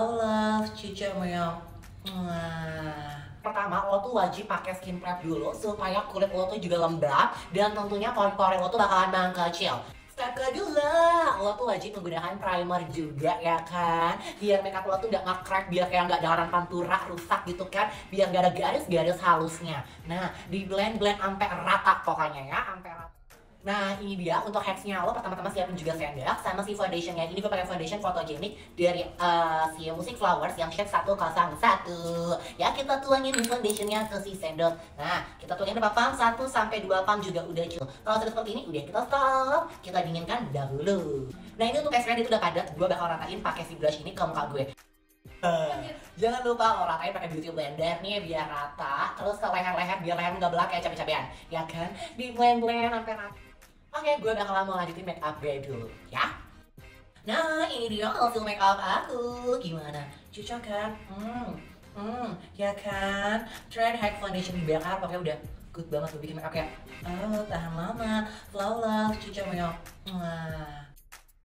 love Cica Meo. Pertama, lo tuh wajib pakai skin prep dulu supaya kulit lo tuh juga lembab dan tentunya pori-pori lo tuh bakalan mengkecil. Step kedua, lo tuh wajib menggunakan primer juga ya kan? Biar makeup lo tuh nggak nge-crack, biar kayak nggak daran pantura rusak gitu kan? Biar nggak ada garis-garis halusnya. Nah, di blend-blend sampai rata pokoknya. ya, Nah ini dia untuk hacksnya lo pertama-tama siapin juga sendok sama si foundationnya. Ini gue pakai foundation photogenic dari uh, si Music Flowers yang shade 101 ya kita tuangin foundationnya ke si sendok. Nah kita tuangin berapa pump 1 sampai 2 pump juga udah cukup. Kalau sudah seperti ini udah kita stop. Kita dinginkan dahulu. Nah ini untuk hairspray itu udah padat. Gue bakal ratain pakai si brush ini ke muka gue. Uh, jangan lupa ratain pakai beauty blender nih biar rata. Terus ke leher-leher biar leher nggak belak kayak capek-capean ya kan? Di blend blend sampai rata Oke, gue bakal mau lanjutin make up gue dulu, ya. Nah, ini dia hasil make up aku. Gimana? Cocok kan? Hmm, hmm, ya kan? Trend Hack Foundation di BKR pokoknya udah good banget gue bikin make up ya. Oh, tahan lama. Cucu make up. Wah.